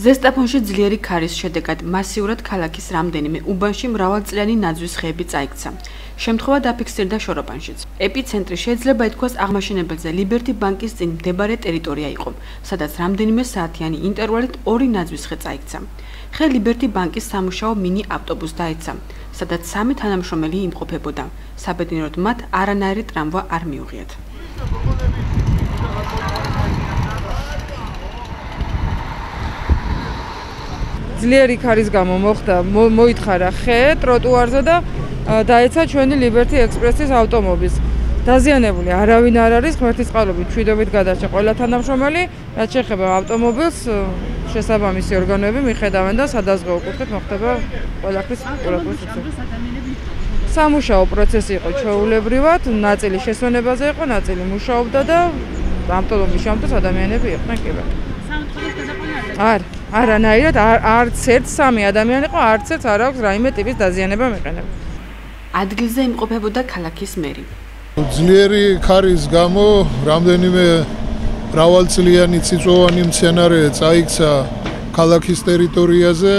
ზესტაფონში ძლიერი ქარის შედეგად მასიურად ქალაქის რამდენიმე უბანში მრავალწლიანი ნაძვის ხეები წაიქცა. შემთხვევა დაფიქსირდა შოროპანშიც. ეპიცენტრი შეიძლება ითქვას აღმაშენებელზე ლიბერტი ბანკის წინ მდებარე ტერიტორია იყო, სადაც რამდენიმე საათიანი ინტერვალით ორი ნაძვის ხე წაიქცა. ხე ლიბერტი ბანკის სამუშაო მინი ავტობუსს დაეცა, სადაც სამი თანამშრომელი იმყოფებოდა. საბედნიეროდ მათ არანაირი ტრამვა არ მიუღიათ. ძლიერი ქარის გამო მოხდა მოითხარა ხე ტროტუარზე და დაეცა ჩვენი ლიბერტი ექსპრესის ავტომობილს. დაზიანებული არავინ არ არის, ღმერთის წყალობით ჩვიდობით გადარჩა ყველა თანამშრომელი, რაც შეეხება ავტომობილს, შესაბამისი ორგანოები მიხედავენ და სადაზღვეო კუთხით მოხდება ყველაფრის პროცესი. სამუშაო პროცესი იყო ჩვეულებრივად, ნაწილი შესვენებაზე იყო, ნაწილი მუშაობდა და ავტომობილის შემდგომ ადამიანები იყვნენ კიბე. სამწუხაროდ გადაყვანა არ არანაირად არც ერთ სამი ადამიანი ყო არც ერთ არ აქვს რაიმე ტიპის დაზიანება მეყენება ადგილზე იმყოფებოდა ქალაქის მერი ძლიერი ქარის გამო რამდენიმე მრავალწლიანი წიწვოვანი მცენარე წაიქცა ქალაქის ტერიტორიაზე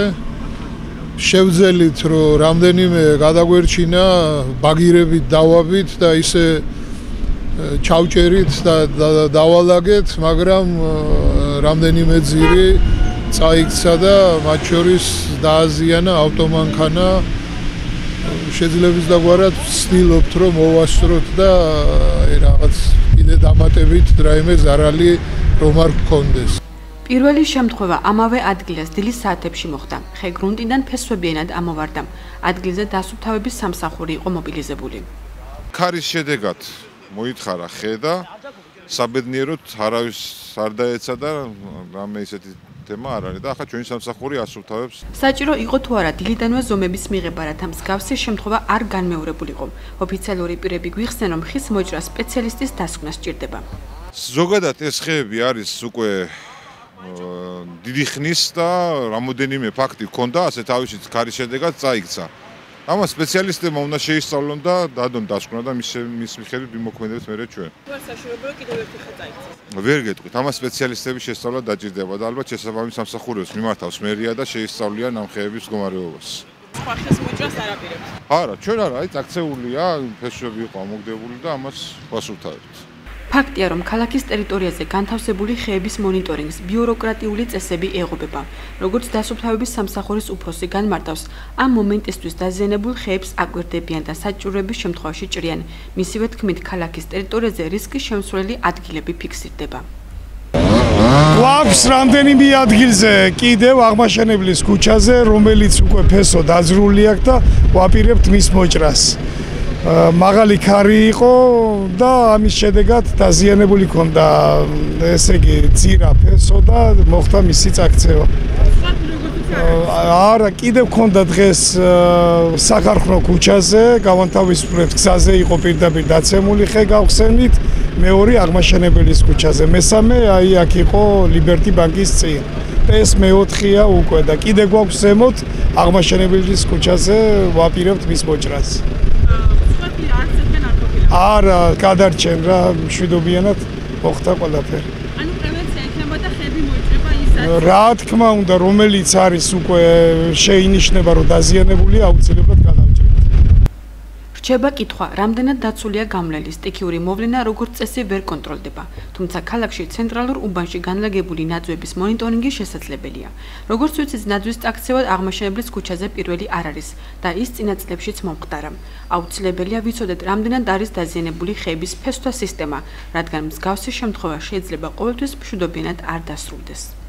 შევძელით რომ რამდენიმე გადაგვერჩინა ბაგირებით დავაბით და ისე ჩავჭერით და დავალაგეთ მაგრამ რამდენიმე ძირი წაიქცა და მათ შორის დააზიანა ავტომანქანა შეძლებს დაგვარად ვცდილობთ რომ მოვასწროთ და აი რაღაც კიდე დამატებით დრაიმე ზარალი რომ არ გქონდეს. პირველი შემთხვევა ამავე ადგილას დილის საათებში მოხდა. ხე გრუნტიდან ფესვებიანად ამოვარდა. ადგილზე დასუფთავების სამსახური იყო მობილიზებული. ქარის შედეგად მოითხარა ხე და საბედნიეროდ არავის არ დაეცა და რამე ისეთი თემა არ არის და ახლა ჩვენი სამსახური ასრულთავებს. საჭირო იყო თუ არა დილიდანვე ზომების მიღება, რათა მსგავსი შემთხვევა არ განმეორებულიყო. ოფიციალური პირები გვიხსენ, რომ ხის მოჭრა სპეციალისტის დასკვნა სჭირდება. ზოგადად ეს ხეები არის უკვე დიდი ხნის და რამოდენიმე ფაქტი ქონდა, ასე თავისით ქარის შედეგად წაიქცა. ამას სპეციალისტებმა უნდა შეისწავლონ და დადონ დასკვნა და მის მის მიხედვით მიმოქმედებს მერე ჩვენ. თუ არ საშუალებაა კიდევ ერთი ხე წაიქცეს. ვერ გეტყვით, ამას სპეციალისტების შესწავლა დაჭირდება და ალბათ შესაბამის სამსახურებს მიმართავს მერია და შეისწავლიან ამ ხეების მდგომარეობას. სხვა ხეს მოჭრას არ აპირებთ. არა, ჩვენ არა, აი წაქცეულია, ფესვები იყო ამოგდებული და ამას ვასრულთავებთ. ფაქტია, რომ ქალაქის ტერიტორიაზე განთავსებული ხეების მონიტორინგს ბიუროკრატიული წესები ეღობება. როგორც დასუფთავების სამსახურის უფროსი განმარტავს, ამ მომენტისთვის დაზიანებულ ხეებს აკვირდებიან და საჭიროების შემთხვევაში ჭრიან. მისივე თქმით, ქალაქის ტერიტორიაზე რისკის შემცვლელი ადგილები ფიქსირდება. გვაქვს რამდენიმე ადგილზე კიდევ აღმაშენებლის ქუჩაზე, რომელიც უკვე ფესო დაძრული აქვს და ვაპირებთ მის მოჭრას. მაღალი ქარი იყო და ამის შედეგად დაზიანებული ქონდა ესე იგი ძირა ფესო და მოხდა მისი წაქცევა. არა, კიდევ ქონდა დღეს საქარხნო ქუჩაზე, გავანთავისუფლებთ გზაზე იყო პირდაპირ დაცემული ხე გავხსენით, მეორე აღმაშენებელის ქუჩაზე, მესამე აი აქ იყო ლიბერტი ბანკის წინ. ეს მეოთხეა უკვე და კიდე გვაქვს ზემოთ აღმაშენებელის ქუჩაზე ვაპირებთ მის მოჭრას. არა, გადარჩენ რა, მშვიდობიანად მოხდა ყველაფერი. ანუ პრევენცია იქნება და ხები მოიჭრება ისაც. რა თქმა უნდა, რომელიც არის უკვე შეინიშნება, რომ დაზიანებული აუცილებლად გადავჭრით. რჩება კითხვა, რამდენად დაცულია გამლელი სტიქიური მოვლენა, როგორც წესი ვერ კონტროლდება. თუმცა ქალაქში ცენტრალურ უბანში განლაგებული ნაძვების მონიტორინგი შესაძლებელია. როგორც ვიცით, ნაძვის აქცევა აღმაშენებლის ქუჩაზე პირველი არ არის და ის წინა წლებშიც მომხდარა. აუცილებელია ვიცოდეთ, რამდენად არის დაზიანებული ხეების ფესვთა სისტემა, რადგან მსგავსი შემთხვევა შეიძლება ყოველთვის მშვიდობიანად არ დასრულდეს.